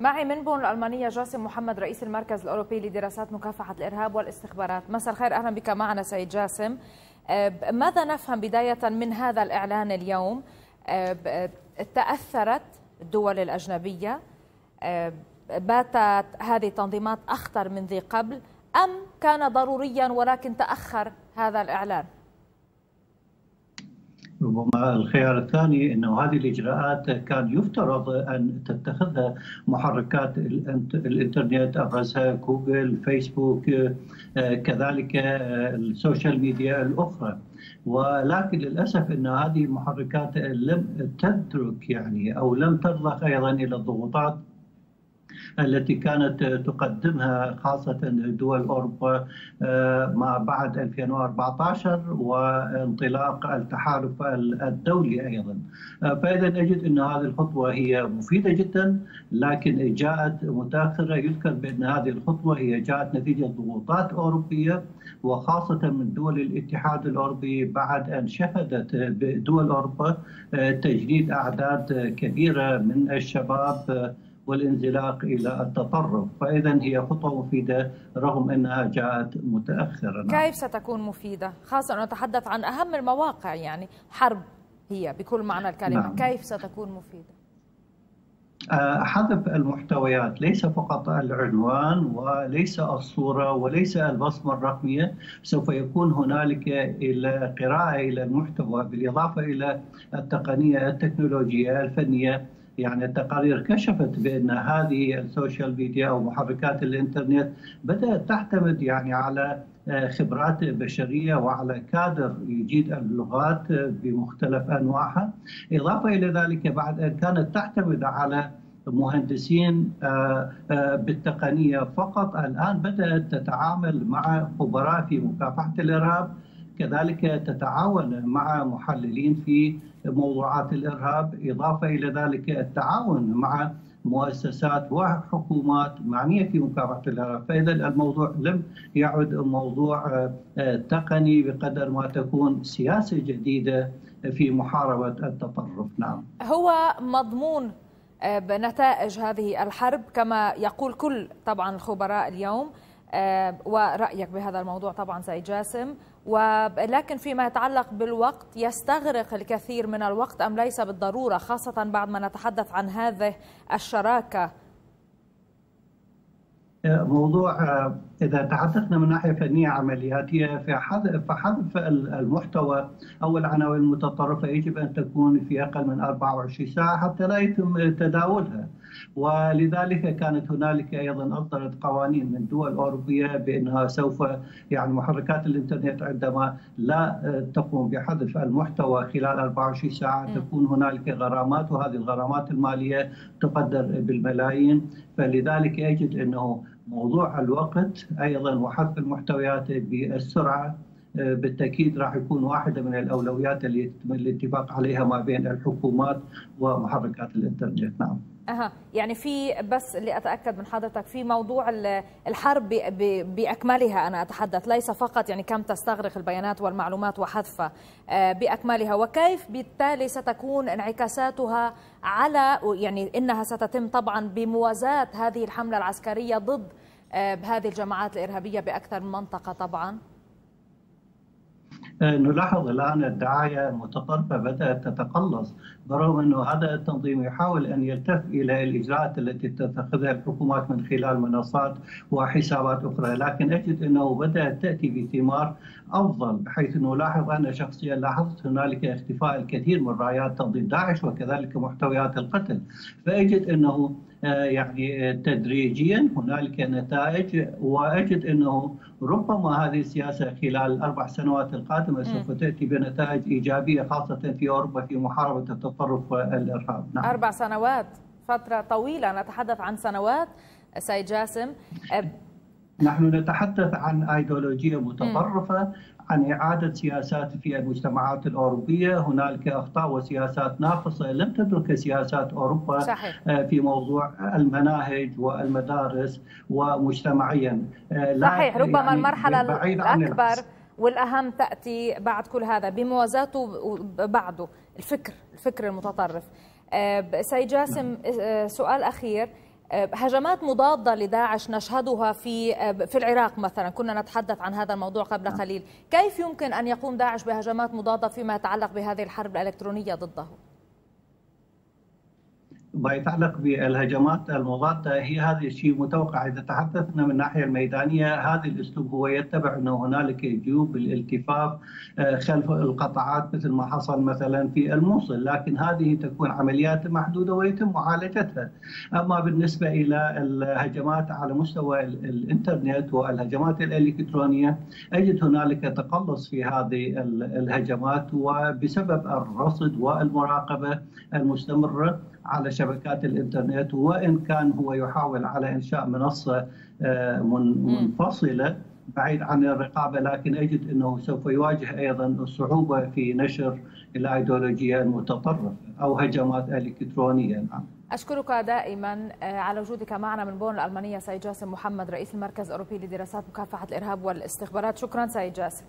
معي من بون الألمانية جاسم محمد رئيس المركز الأوروبي لدراسات مكافحة الإرهاب والاستخبارات. مساء الخير أهلا بك معنا سيد جاسم. آه، ماذا نفهم بداية من هذا الإعلان اليوم؟ آه، تأثرت الدول الأجنبية؟ آه، باتت هذه التنظيمات أخطر من ذي قبل؟ أم كان ضروريا ولكن تأخر هذا الإعلان؟ ربما الخيار الثاني إنه هذه الإجراءات كان يفترض أن تتخذها محركات الإنترنت ابرزها جوجل فيسبوك كذلك ال social media الأخرى. ولكن للأسف إن هذه المحركات لم تترك يعني أو لم ترضخ أيضا إلى الضغوطات التي كانت تقدمها خاصة دول أوروبا آه، ما بعد 2014 وانطلاق التحالف الدولي أيضا. آه، فإذا نجد أن هذه الخطوة هي مفيدة جدا لكن جاءت متأخرة. يذكر بأن هذه الخطوة هي جاءت نتيجة ضغوطات أوروبية وخاصة من دول الاتحاد الأوروبي بعد أن شهدت دول أوروبا آه، تجنيد أعداد كبيرة من الشباب والانزلاق إلى التطرف، فاذا هي خطوة مفيدة رغم أنها جاءت متاخرا. كيف ستكون مفيدة؟ خاصة نتحدث عن أهم المواقع يعني حرب هي بكل معنى الكلمة، نعم. كيف ستكون مفيدة؟ آه، حذف المحتويات ليس فقط العنوان وليس الصورة وليس البصمة الرقمية سوف يكون هنالك إلى قراءة إلى المحتوى بالإضافة إلى التقنية التكنولوجيه الفنية يعني التقارير كشفت بأن هذه ال social media أو محركات الإنترنت بدأت تعتمد يعني على آه، خبرات بشرية وعلى كادر يجيد اللغات بمختلف أنواعها، إضافة إلى ذلك بعد أن كانت تعتمد على مهندسين آه، آه، بالتقنية فقط الآن بدأت تتعامل مع خبراء في مكافحة الإرهاب كذلك تتعاون مع محللين في موضوعات الإرهاب إضافة إلى ذلك التعاون مع مؤسسات وحكومات معنية في مكافحة الإرهاب، فإذا الموضوع لم يعد موضوع آه، تقني بقدر ما تكون سياسة جديدة في محاربة التطرف، نعم. هو مضمون آه، بنتائج هذه الحرب كما يقول كل طبعا الخبراء اليوم آه، ورأيك بهذا الموضوع طبعا سيد جاسم ولكن فيما يتعلق بالوقت يستغرق الكثير من الوقت أم ليس بالضرورة خاصة بعد ما نتحدث عن هذه الشراكة. موضوع إذا تحدثنا من ناحية فنية عملياتية فحذف المحتوى أو العناوين المتطرفة يجب أن تكون في أقل من 24 ساعة حتى لا يتم تداولها. ولذلك كانت هنالك أيضا اصدرت قوانين من دول أوروبية بأنها سوف يعني محركات الإنترنت عندما لا تقوم بحذف المحتوى خلال 24 ساعة تكون هنالك غرامات وهذه الغرامات المالية تقدر بالملايين. فلذلك يجد أنه موضوع الوقت أيضا وحذف المحتويات بالسرعة بالتأكيد راح يكون واحدة من الأولويات اللي يتم الاتفاق عليها ما بين الحكومات ومحركات الإنترنت. نعم. أها. يعني في بس اللي أتأكد من حضرتك في موضوع الحرب بأكملها أنا أتحدث ليس فقط يعني كم تستغرق البيانات والمعلومات وحذفها آه، بأكملها. وكيف بالتالي ستكون انعكاساتها على يعني إنها ستتم طبعا بموازاة هذه الحملة العسكرية ضد آه، هذه الجماعات الإرهابية بأكثر من منطقة طبعا؟ نلاحظ الآن الدعاية المتطرفه بدأت تتقلص برغم أنه هذا التنظيم يحاول أن يلتف إلى الإجراءات التي تتخذها الحكومات من خلال منصات وحسابات أخرى، لكن أجد أنه بدات تأتي بثمار أفضل بحيث انه لاحظ أنا شخصيا لاحظت هنالك اختفاء الكثير من رايات تنظيم داعش وكذلك محتويات القتل، فأجد أنه آه، يعني تدريجيا هنالك نتائج وأجد إنه ربما هذه السياسة خلال الاربع سنوات القادمة سوف تأتي بنتائج إيجابية خاصة في أوروبا في محاربة التطرف والإرهاب. نعم. أربع سنوات فترة طويلة نتحدث عن سنوات. سيد جاسم نحن نتحدث عن ايديولوجيه متطرفه عن إعادة سياسات في المجتمعات الأوروبية هنالك أخطاء وسياسات ناقصة. لم تدرك سياسات أوروبا صحيح. آه، في موضوع المناهج والمدارس ومجتمعيا آه، صحيح ربما يعني المرحلة الأكبر والأهم تأتي بعد كل هذا بموازاته بعده الفكر الفكر المتطرف. آه، سيد جاسم نعم. سؤال أخير. هجمات مضادة لداعش نشهدها في في العراق مثلا. كنا نتحدث عن هذا الموضوع قبل قليل. كيف يمكن أن يقوم داعش بهجمات مضادة فيما يتعلق بهذه الحرب الإلكترونية ضده؟ ما يتعلق بالهجمات المضادة هي هذا الشيء متوقع. إذا تحدثنا من الناحية الميدانية هذا الأسلوب هو يتبع أنه هنالك جيوب الالتفاف خلف القطاعات مثل ما حصل مثلا في الموصل. لكن هذه تكون عمليات محدودة ويتم معالجتها. أما بالنسبة إلى الهجمات على مستوى الإنترنت والهجمات الإلكترونية أجد هنالك تقلص في هذه الهجمات وبسبب الرصد والمراقبة المستمرة على شبكات الإنترنت وإن كان هو يحاول على إنشاء منصة منفصلة بعيد عن الرقابة لكن أجد إنه سوف يواجه أيضا صعوبة في نشر الايديولوجيا المتطرفة أو هجمات إلكترونية. نعم. أشكرك دائما على وجودك معنا من بون الألمانية سيد جاسم محمد رئيس المركز الأوروبي لدراسات مكافحة الإرهاب والاستخبارات. شكرا سيد جاسم.